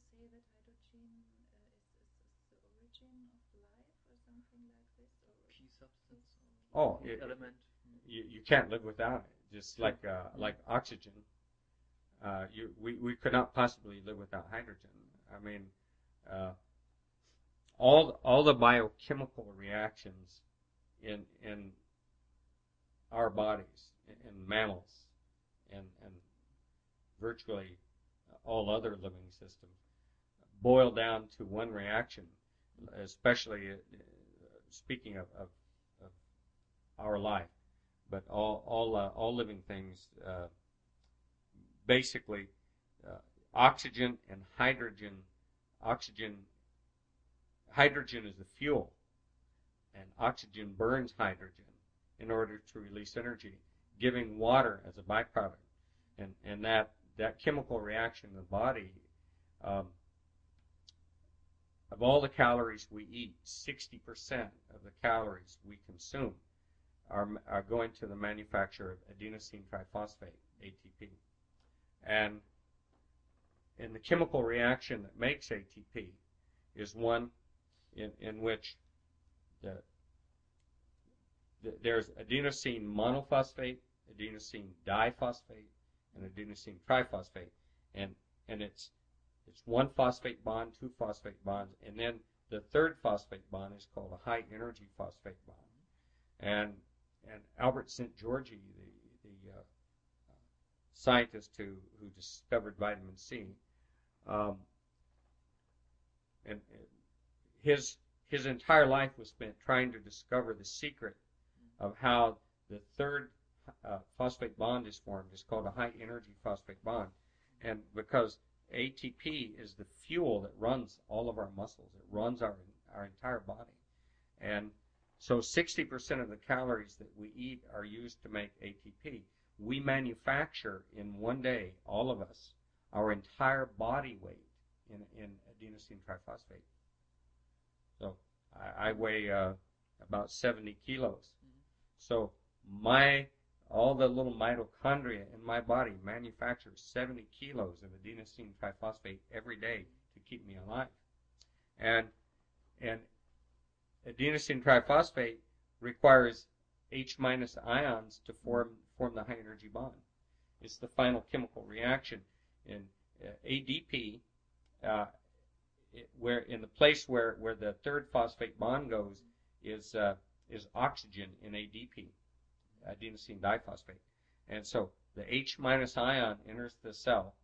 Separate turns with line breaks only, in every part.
say that hydrogen uh, is, is, is, the origin of life or something like this? Or
Key substance.
Oh,
key
it-
element.
you, you can't live without it. Just like uh, like oxygen, uh, you we, we could not possibly live without hydrogen. I mean, uh, all all the biochemical reactions in in our bodies, in, in mammals, and and virtually all other living systems, boil down to one reaction. Especially uh, speaking of, of, of our life but all all uh, all living things uh, basically uh, oxygen and hydrogen oxygen hydrogen is the fuel and oxygen burns hydrogen in order to release energy giving water as a byproduct and and that that chemical reaction in the body um, of all the calories we eat 60% of the calories we consume are, are going to the manufacture of adenosine triphosphate, ATP. And, and the chemical reaction that makes ATP is one in, in which the, the, there's adenosine monophosphate, adenosine diphosphate, and adenosine triphosphate. And, and it's, it's one phosphate bond, two phosphate bonds, and then the third phosphate bond is called a high energy phosphate bond. And and Albert Szent-Györgyi, the, the uh, scientist who, who discovered vitamin C, um, and and his his entire life was spent trying to discover the secret of how the third uh, phosphate bond is formed. It's called a high energy phosphate bond, and because ATP is the fuel that runs all of our muscles, it runs our our entire body, and so 60% of the calories that we eat are used to make ATP. We manufacture in one day, all of us, our entire body weight in, in adenosine triphosphate. So I, I weigh uh, about 70 kilos. So my all the little mitochondria in my body manufacture 70 kilos of adenosine triphosphate every day to keep me alive. And and adenosine triphosphate requires H minus ions to form form the high energy bond. It's the final chemical reaction. In uh, ADP, uh, it, where in the place where, where the third phosphate bond goes is uh, is oxygen in ADP, adenosine diphosphate, and so the H minus ion enters the cell,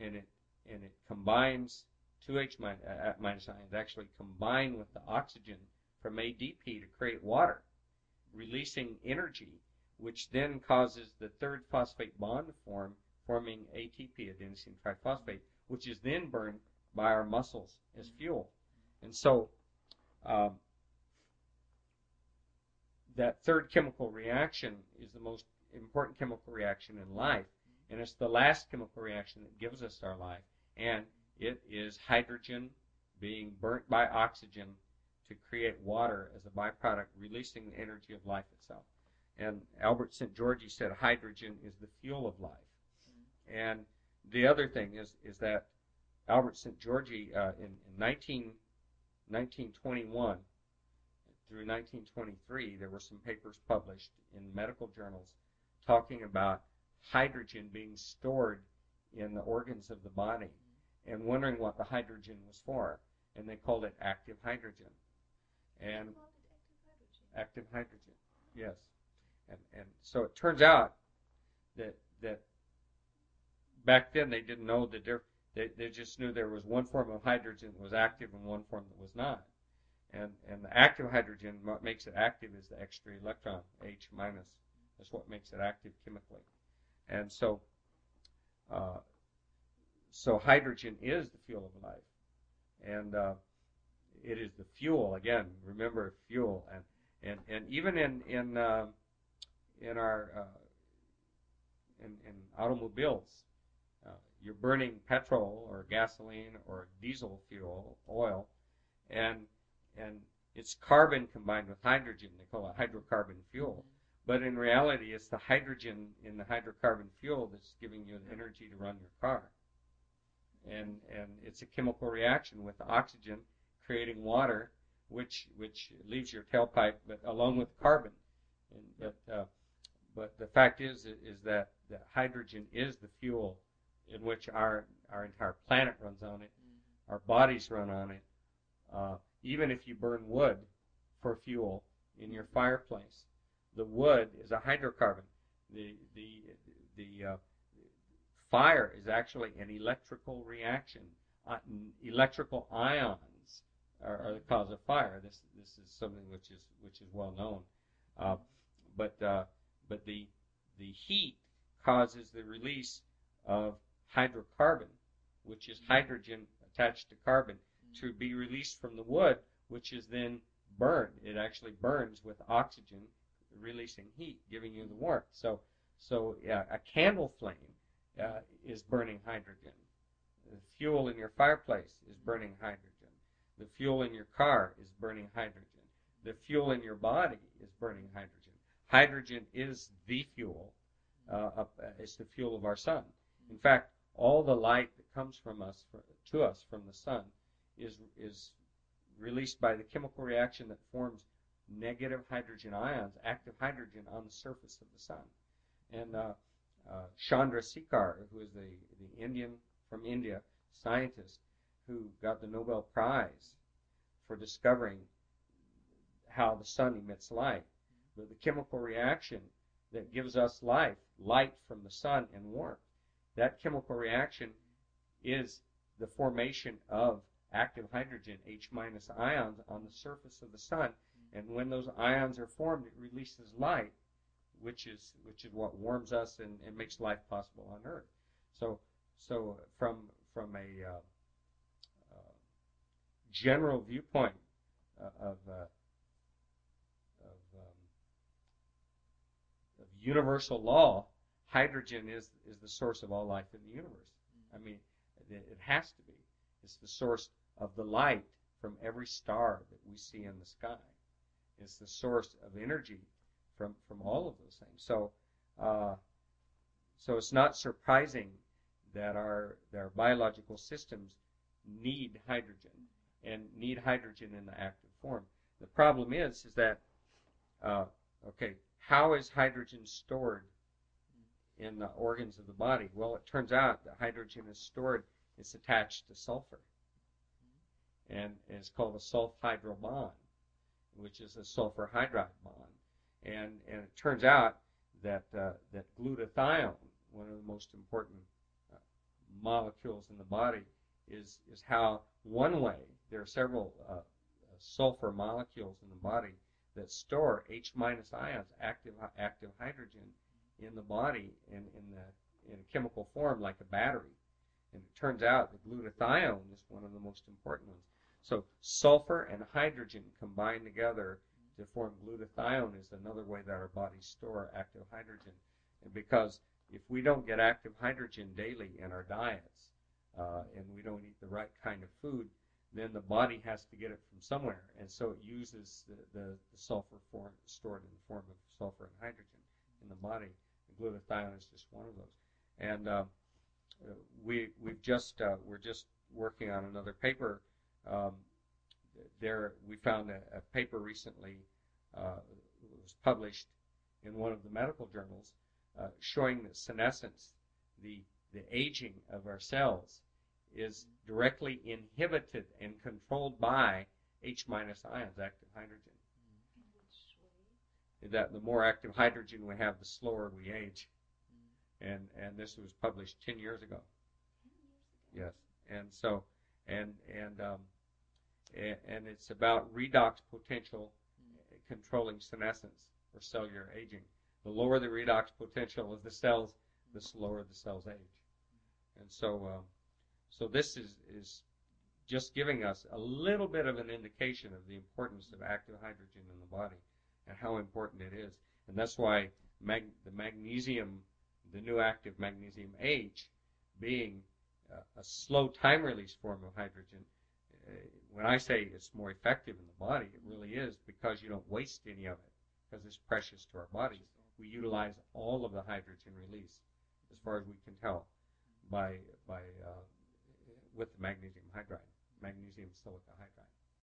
and it and it combines two H minus, uh, minus ions actually combine with the oxygen from ADP to create water, releasing energy, which then causes the third phosphate bond to form, forming ATP, adenosine triphosphate, which is then burned by our muscles as fuel. And so um, that third chemical reaction is the most important chemical reaction in life, and it's the last chemical reaction that gives us our life, and it is hydrogen being burnt by oxygen to create water as a byproduct, releasing the energy of life itself. And Albert Szent-Györgyi said hydrogen is the fuel of life. And the other thing is is that Albert Szent-Györgyi uh, in, in 19, 1921 through 1923, there were some papers published in medical journals talking about hydrogen being stored in the organs of the body and wondering what the hydrogen was for. And they called it active hydrogen. And
active hydrogen.
active hydrogen, yes. And, and so it turns out that, that back then they didn't know the difference. They, they just knew there was one form of hydrogen that was active and one form that was not. And, and the active hydrogen, what makes it active is the extra electron, H minus. That's what makes it active chemically. And so, uh, so hydrogen is the fuel of life. And, uh, it is the fuel again. Remember fuel, and and and even in in uh, in our uh, in, in automobiles, uh, you're burning petrol or gasoline or diesel fuel, oil, and and it's carbon combined with hydrogen. They call it hydrocarbon fuel. But in reality, it's the hydrogen in the hydrocarbon fuel that's giving you the energy to run your car. And and it's a chemical reaction with oxygen creating water, which which leaves your tailpipe, but along with carbon. And, but uh, but the fact is is that the hydrogen is the fuel in which our our entire planet runs on it. Our bodies run on it. Uh, even if you burn wood for fuel in your fireplace, the wood is a hydrocarbon. The the the uh, fire is actually an electrical reaction. Uh, electrical ions are, are, the cause of fire. This this is something which is which is well known. Uh, but uh, but the the heat causes the release of hydrocarbon, which is hydrogen attached to carbon, to be released from the wood, which is then burned. It actually burns with oxygen, releasing heat, giving you the warmth. So so a candle flame uh, is burning hydrogen. The fuel in your fireplace is burning hydrogen. The fuel in your car is burning hydrogen. The fuel in your body is burning hydrogen. Hydrogen is the fuel. Uh, uh, it's the fuel of our sun. In fact, all the light that comes from us to us from the sun is is released by the chemical reaction that forms negative hydrogen ions, active hydrogen on the surface of the sun. And uh, uh, Chandrasekhar, who is the, the Indian from India scientist who got the Nobel Prize for discovering how the sun emits light. But the chemical reaction that gives us life, light from the sun and warmth, that chemical reaction is the formation of active hydrogen, H minus ions, on the surface of the sun. And when those ions are formed, it releases light which is which is what warms us and, and makes life possible on Earth. So so from from a uh, uh, general viewpoint uh, of uh, of, um, of universal law, hydrogen is is the source of all life in the universe. I mean, it, it has to. It's the source of the light from every star that we see in the sky. It's the source of energy from from all of those things. So uh, so it's not surprising that our that our biological systems need hydrogen and need hydrogen in the active form. The problem is is that uh, okay, how is hydrogen stored in the organs of the body? Well, it turns out that hydrogen is stored. It's attached to sulfur, and it's called a sulfhydryl bond, which is a sulfur hydride bond. And, and it turns out that, uh, that glutathione, one of the most important uh, molecules in the body, is, is how one way, there are several uh, sulfur molecules in the body that store H minus ions, active, active hydrogen, in the body in, in, the, in a chemical form like a battery. And it turns out that glutathione is one of the most important ones. So sulfur and hydrogen combined together to form glutathione is another way that our bodies store active hydrogen. And because if we don't get active hydrogen daily in our diets, uh, and we don't eat the right kind of food, then the body has to get it from somewhere, and so it uses the, the, the sulfur form stored in the form of sulfur and hydrogen in the body. And glutathione is just one of those. And uh, we we've just uh, we're just working on another paper um, there we found a, a paper recently uh, was published in one of the medical journals uh, showing that senescence, the the aging of our cells, is directly inhibited and controlled by H minus ions, active hydrogen. That the more active hydrogen we have, the slower we age. And and this was published ten years ago. Yes, and so and and um, and it's about redox potential controlling senescence or cellular aging. The lower the redox potential of the cells, the slower the cells age. And so, um, so this is, is just giving us a little bit of an indication of the importance of active hydrogen in the body and how important it is. And that's why mag- the magnesium, the new active magnesium H, being a slow time release form of hydrogen, uh, when I say it's more effective in the body, it really is because you don't waste any of it because it's precious to our bodies. We utilize all of the hydrogen release, as far as we can tell, by by uh, with the magnesium hydride, magnesium silica hydride.